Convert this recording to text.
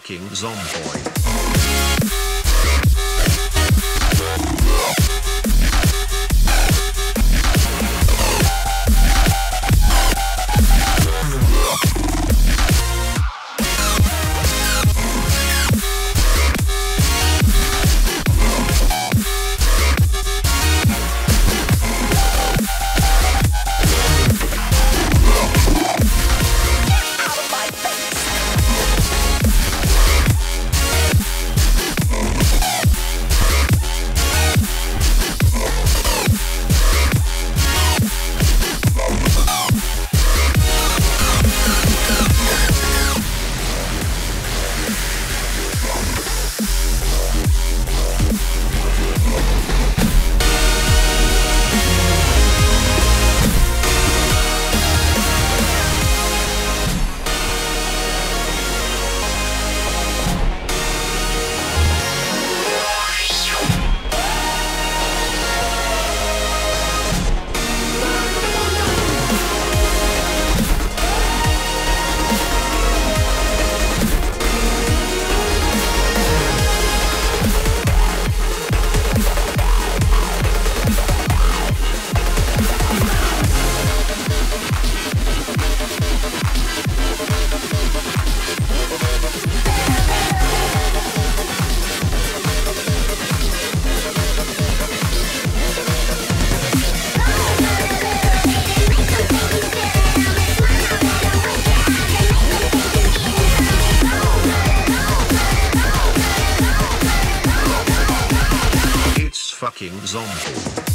fucking Zomboid. Fucking Zombie.